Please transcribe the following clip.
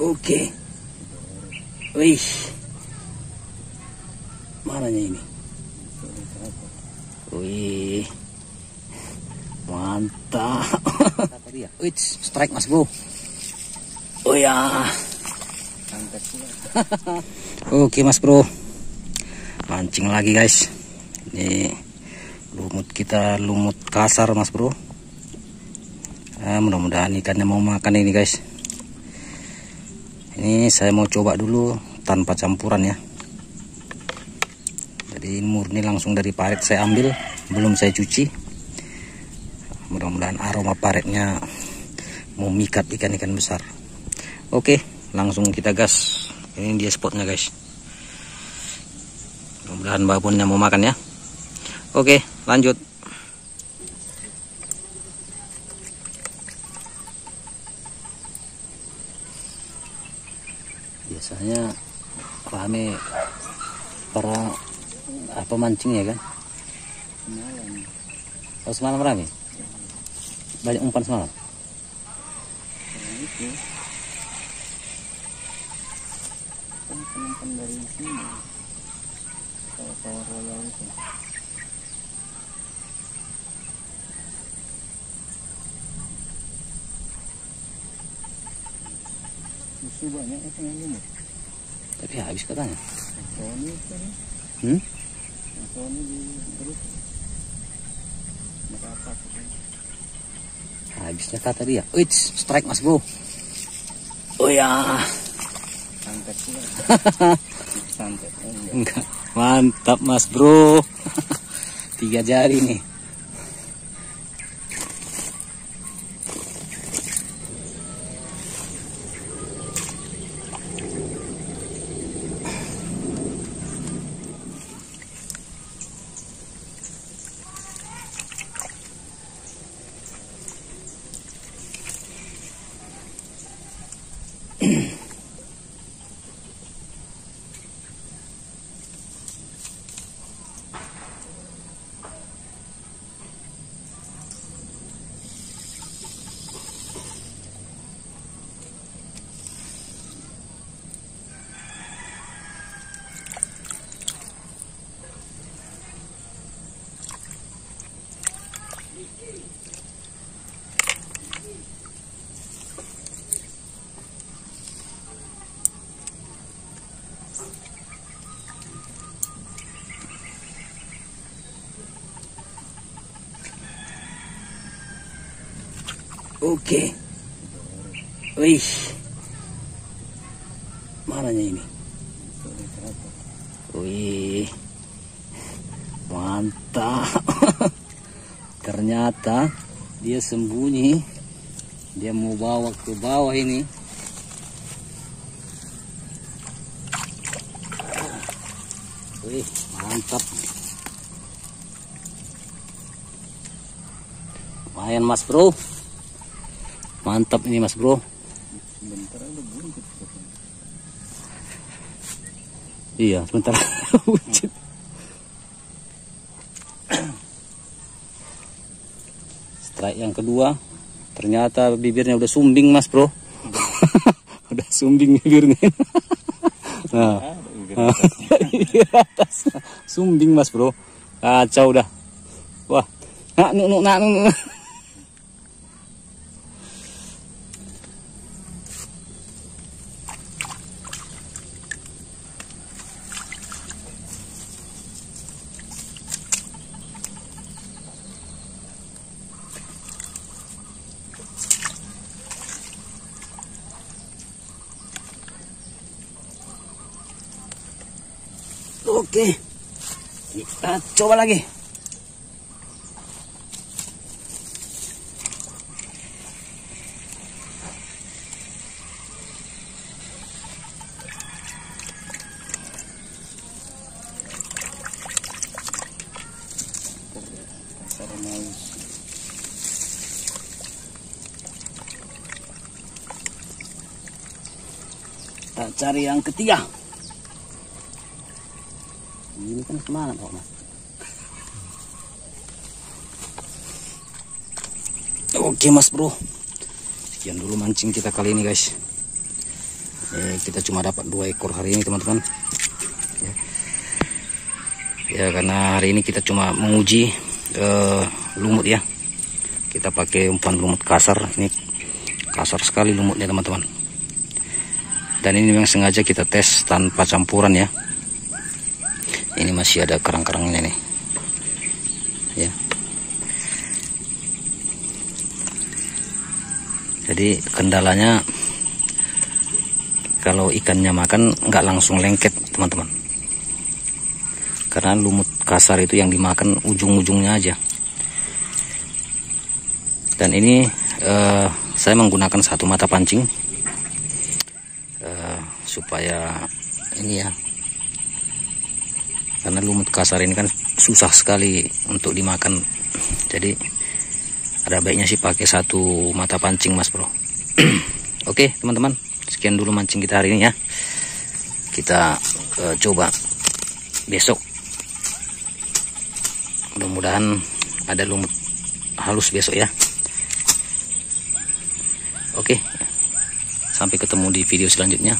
Oke. Wih. Mananya ini? Wih. Mantap. Wih, strike mas bro. Oh ya. Oke mas bro. Mancing lagi guys. Ini lumut kita lumut kasar mas bro. Nah, mudah-mudahan ikannya mau makan ini guys ini saya mau coba dulu tanpa campuran ya. Jadi murni langsung dari paret saya ambil belum saya cuci. Mudah-mudahan aroma paretnya mau ikan-ikan besar. Oke langsung kita gas. Ini dia spotnya guys. Mudah-mudahan babonnya mau makan ya. Oke lanjut biasanya rame para apa mancing ya kan? Oh semalam rame? Banyak umpan semalam? Dari sini musuh banyak yang lumut tapi habis katanya. Sony kan hmm? Sony di merapat habisnya kata dia. Strike mas bro. Oh ya. Santet santet oh, enggak. Mantap mas bro. Tiga jari nih Mm-hmm. Oke. Wih. Mananya ini? Wih. Mantap. Ternyata dia sembunyi. Dia mau bawa ke bawah ini. Wih, mantap. Lumayan mas bro. Mantap ini mas bro. Iya, sebentar. Strike yang kedua, ternyata bibirnya udah sumbing mas bro. udah sumbing bibirnya. nah, sumbing mas bro. Kacau udah. Wah, nak, nuk, nak, nuk. Oke. Kita coba lagi. Kita cari yang ketiga ini kan ke mana kok mas. Oke mas bro. Sekian dulu mancing kita kali ini guys. Eh, kita cuma dapat dua ekor hari ini teman-teman. Ya. ya karena hari ini kita cuma menguji uh, lumut ya. Kita pakai umpan lumut kasar. Ini kasar sekali lumutnya teman-teman. Dan ini memang sengaja kita tes tanpa campuran ya ini masih ada kerang-kerangnya nih. Ya. Jadi kendalanya kalau ikannya makan nggak langsung lengket teman-teman. Karena lumut kasar itu yang dimakan ujung-ujungnya aja. Dan ini uh, saya menggunakan satu mata pancing uh, supaya ini ya karena lumut kasar ini kan susah sekali untuk dimakan. Jadi ada baiknya sih pakai satu mata pancing mas bro. Oke teman-teman. Sekian dulu mancing kita hari ini ya. Kita uh, coba besok. Mudah-mudahan ada lumut halus besok ya. Oke. Sampai ketemu di video selanjutnya